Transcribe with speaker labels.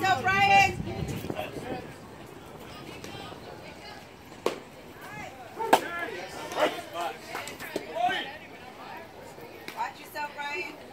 Speaker 1: Let's! Watch yourself, Brian.